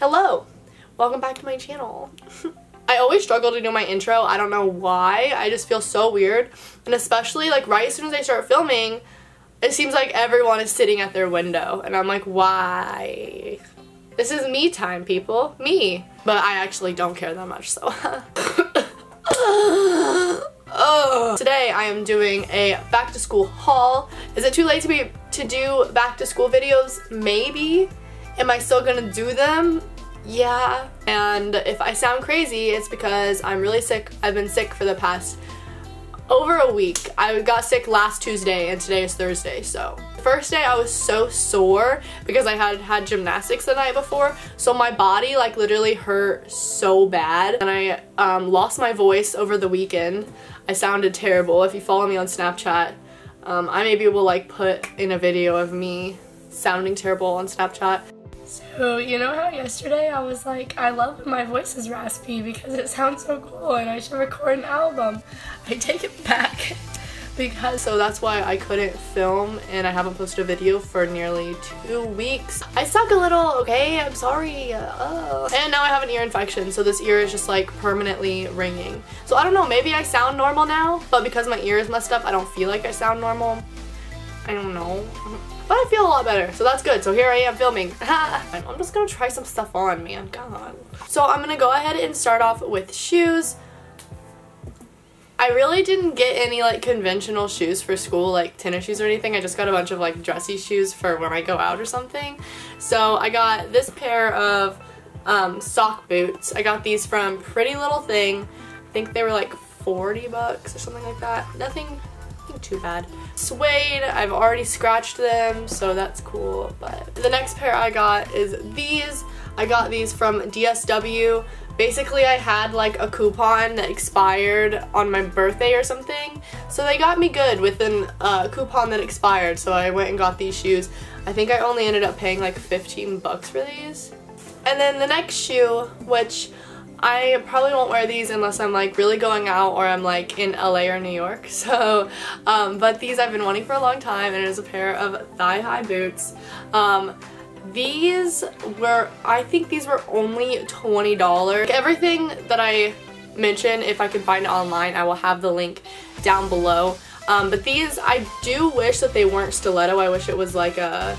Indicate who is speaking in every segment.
Speaker 1: Hello! Welcome back to my channel. I always struggle to do my intro. I don't know why. I just feel so weird. And especially like right as soon as I start filming, it seems like everyone is sitting at their window. And I'm like, why? This is me time, people. Me. But I actually don't care that much, so. Today I am doing a back to school haul. Is it too late to be to do back to school videos? Maybe. Am I still gonna do them? Yeah. And if I sound crazy, it's because I'm really sick. I've been sick for the past over a week. I got sick last Tuesday and today is Thursday, so. First day I was so sore because I had had gymnastics the night before, so my body like literally hurt so bad. And I um, lost my voice over the weekend. I sounded terrible. If you follow me on Snapchat, um, I maybe will like put in a video of me sounding terrible on Snapchat.
Speaker 2: So, you know how yesterday I was like, I love my voice is raspy because it sounds so cool and I should record an album. I take it back because
Speaker 1: so that's why I couldn't film and I haven't posted a video for nearly two weeks. I suck a little, okay? I'm sorry. And now I have an ear infection, so this ear is just like permanently ringing. So I don't know, maybe I sound normal now, but because my ear is messed up, I don't feel like I sound normal. I don't know. But I feel a lot better, so that's good. So here I am filming. I'm just gonna try some stuff on, man. God. So I'm gonna go ahead and start off with shoes. I really didn't get any like conventional shoes for school, like tennis shoes or anything. I just got a bunch of like dressy shoes for when I go out or something. So I got this pair of um, sock boots. I got these from Pretty Little Thing. I think they were like 40 bucks or something like that. Nothing too bad. Suede, I've already scratched them, so that's cool. But the next pair I got is these. I got these from DSW. Basically, I had like a coupon that expired on my birthday or something. So they got me good with a uh, coupon that expired. So I went and got these shoes. I think I only ended up paying like 15 bucks for these. And then the next shoe, which I probably won't wear these unless I'm like really going out or I'm like in LA or New York. So, um, but these I've been wanting for a long time and it is a pair of thigh-high boots. Um, these were, I think these were only $20. Everything that I mention, if I can find it online, I will have the link down below. Um, but these, I do wish that they weren't stiletto. I wish it was like a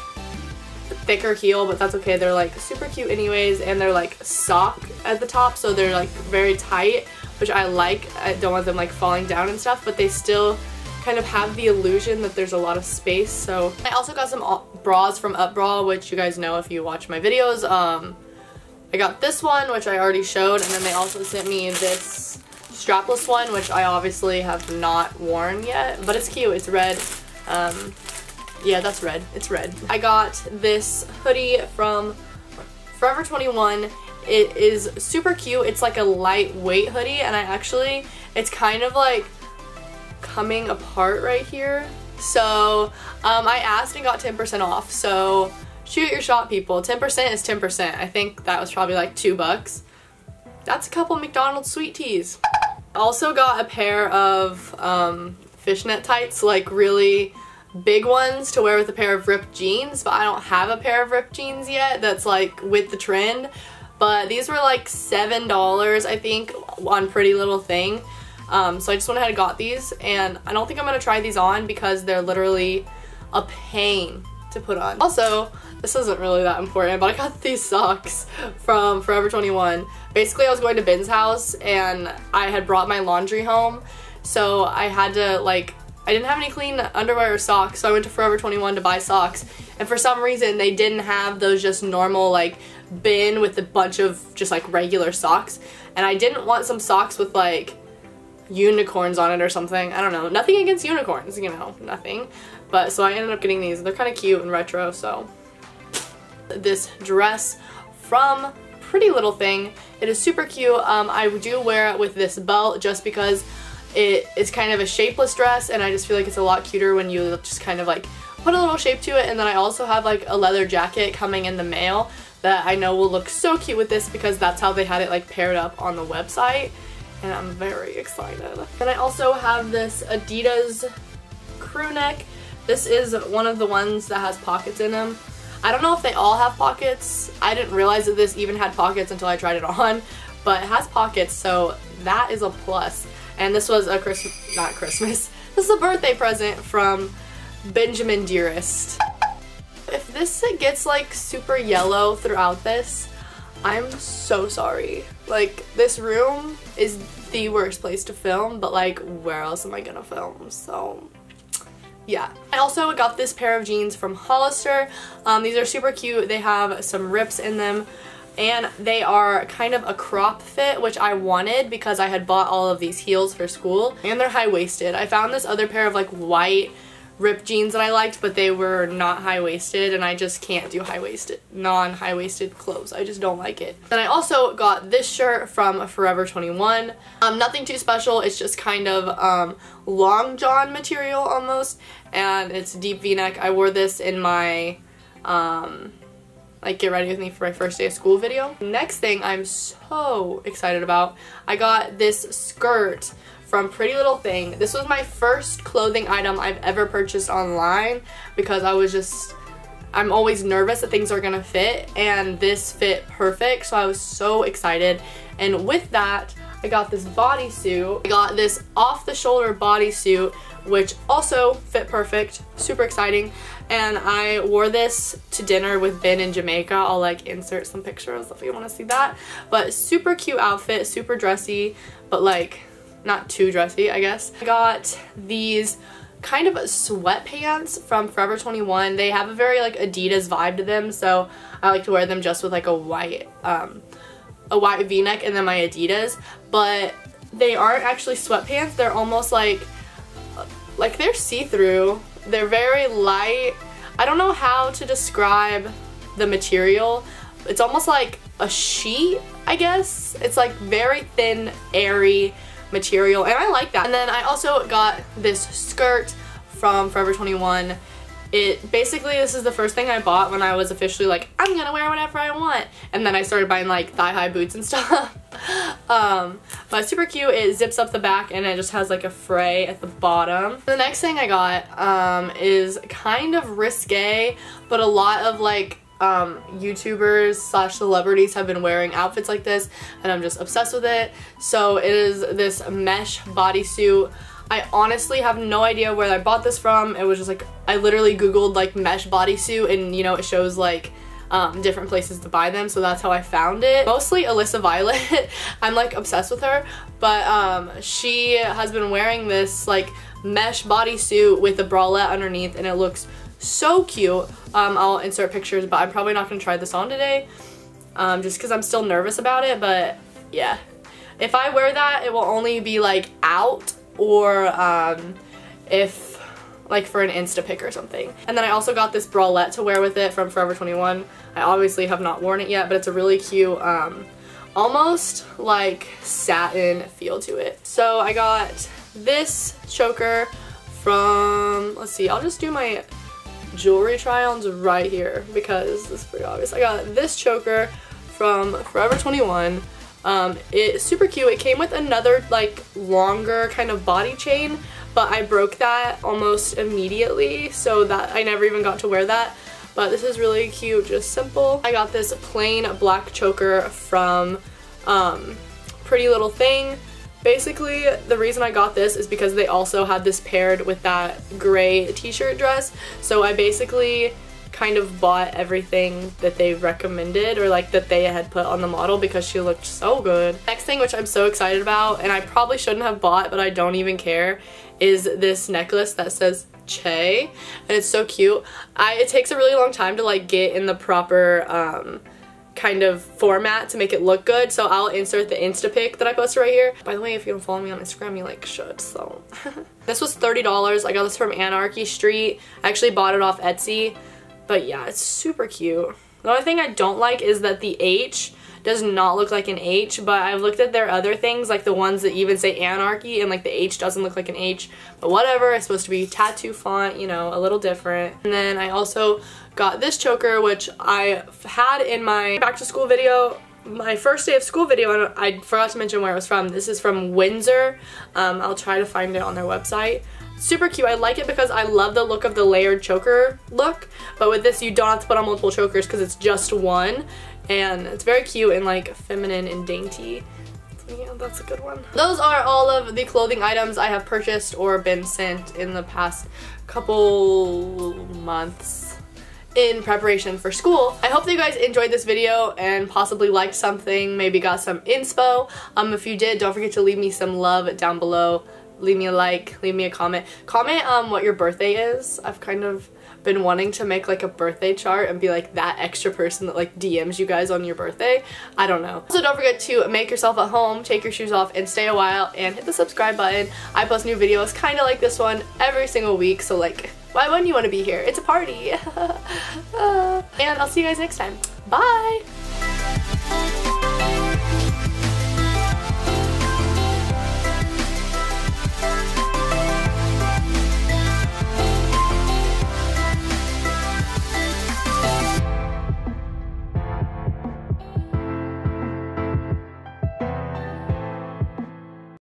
Speaker 1: thicker heel, but that's okay. They're like super cute anyways, and they're like sock at the top, so they're like very tight, which I like. I don't want them like falling down and stuff, but they still kind of have the illusion that there's a lot of space. So I also got some bras from Upbra, which you guys know if you watch my videos. Um, I got this one, which I already showed, and then they also sent me this strapless one, which I obviously have not worn yet, but it's cute. It's red. Um, yeah, that's red. It's red. I got this hoodie from Forever 21. It is super cute. It's like a lightweight hoodie and I actually, it's kind of like coming apart right here. So um, I asked and got 10% off. So shoot your shot people. 10% is 10%. I think that was probably like two bucks. That's a couple McDonald's sweet teas. Also got a pair of um, fishnet tights, like really big ones to wear with a pair of ripped jeans, but I don't have a pair of ripped jeans yet that's like with the trend. But these were like $7 I think on Pretty Little Thing. Um, so I just went ahead and got these and I don't think I'm going to try these on because they're literally a pain to put on. Also, this isn't really that important, but I got these socks from Forever 21. Basically, I was going to Ben's house and I had brought my laundry home, so I had to like I didn't have any clean underwear or socks, so I went to Forever 21 to buy socks. And for some reason, they didn't have those just normal, like, bin with a bunch of just, like, regular socks. And I didn't want some socks with, like, unicorns on it or something. I don't know. Nothing against unicorns, you know, nothing. But, so I ended up getting these. They're kind of cute and retro, so. This dress from Pretty Little Thing. It is super cute. Um, I do wear it with this belt just because it is kind of a shapeless dress and I just feel like it's a lot cuter when you just kind of like put a little shape to it and then I also have like a leather jacket coming in the mail that I know will look so cute with this because that's how they had it like paired up on the website and I'm very excited. And I also have this Adidas crew neck. This is one of the ones that has pockets in them. I don't know if they all have pockets. I didn't realize that this even had pockets until I tried it on, but it has pockets, so that is a plus. And this was a Christmas, not Christmas, this is a birthday present from Benjamin Dearest. If this gets like super yellow throughout this, I'm so sorry. Like, this room is the worst place to film, but like, where else am I gonna film? So, yeah. I also got this pair of jeans from Hollister. Um, these are super cute. They have some rips in them and they are kind of a crop fit which I wanted because I had bought all of these heels for school and they're high-waisted. I found this other pair of like white ripped jeans that I liked, but they were not high-waisted, and I just can't do high-waisted, non-high-waisted clothes. I just don't like it. Then I also got this shirt from Forever 21. Um, nothing too special, it's just kind of um, long john material almost, and it's deep v-neck. I wore this in my um, like get ready with me for my first day of school video. Next thing I'm so excited about, I got this skirt from Pretty Little Thing. This was my first clothing item I've ever purchased online because I was just, I'm always nervous that things are gonna fit and this fit perfect so I was so excited and with that I got this bodysuit. I got this off the shoulder bodysuit which also fit perfect, super exciting. And I wore this to dinner with Ben in Jamaica. I'll like insert some pictures if you want to see that. But super cute outfit, super dressy, but like not too dressy, I guess. I got these kind of sweatpants from Forever 21. They have a very like Adidas vibe to them, so I like to wear them just with like a white um, a white v-neck and then my Adidas, but they aren't actually sweatpants. They're almost like like they're see-through. They're very light. I don't know how to describe the material. It's almost like a sheet, I guess. It's like very thin, airy, material and I like that. And then I also got this skirt from Forever 21. It basically this is the first thing I bought when I was officially like I'm gonna wear whatever I want and then I started buying like thigh-high boots and stuff. um, but super cute. It zips up the back and it just has like a fray at the bottom. The next thing I got um, is kind of risque but a lot of like um, YouTubers slash celebrities have been wearing outfits like this and I'm just obsessed with it. So it is this mesh bodysuit. I honestly have no idea where I bought this from. It was just like, I literally googled like mesh bodysuit and you know it shows like um, different places to buy them so that's how I found it. Mostly Alyssa Violet. I'm like obsessed with her but um, she has been wearing this like mesh bodysuit with a bralette underneath and it looks so cute. Um, I'll insert pictures, but I'm probably not to try this on today um, just because I'm still nervous about it, but yeah. If I wear that, it will only be like out or um, if like for an Insta pic or something. And then I also got this bralette to wear with it from Forever 21. I obviously have not worn it yet, but it's a really cute, um, almost like satin feel to it. So I got this choker from, let's see, I'll just do my jewelry try-ons right here because is pretty obvious. I got this choker from Forever 21. Um, it's super cute. It came with another like longer kind of body chain, but I broke that almost immediately so that I never even got to wear that. But this is really cute, just simple. I got this plain black choker from um, Pretty Little Thing. Basically, the reason I got this is because they also had this paired with that gray t-shirt dress. So I basically kind of bought everything that they recommended or like that they had put on the model because she looked so good. Next thing which I'm so excited about and I probably shouldn't have bought but I don't even care is this necklace that says Chay and it's so cute. I It takes a really long time to like get in the proper um, kind of format to make it look good. So I'll insert the Insta pic that I posted right here. By the way, if you don't follow me on Instagram, you like should, so. this was $30. I got this from Anarchy Street. I actually bought it off Etsy. But yeah, it's super cute. The only thing I don't like is that the H does not look like an H, but I've looked at their other things, like the ones that even say anarchy, and like the H doesn't look like an H, but whatever, it's supposed to be tattoo font, you know, a little different. And then I also got this choker, which I had in my back to school video my first day of school video and I forgot to mention where it was from. This is from Windsor. Um, I'll try to find it on their website. Super cute. I like it because I love the look of the layered choker look, but with this you don't have to put on multiple chokers because it's just one, and it's very cute and like feminine and dainty. Yeah, that's a good one. Those are all of the clothing items I have purchased or been sent in the past couple months in preparation for school. I hope that you guys enjoyed this video and possibly liked something, maybe got some inspo. Um, if you did, don't forget to leave me some love down below. Leave me a like, leave me a comment. Comment um, what your birthday is. I've kind of been wanting to make like a birthday chart and be like that extra person that like DMs you guys on your birthday. I don't know. So don't forget to make yourself at home, take your shoes off, and stay a while, and hit the subscribe button. I post new videos kind of like this one every single week, so like why wouldn't you want to be here? It's a party. and I'll see you guys next time. Bye!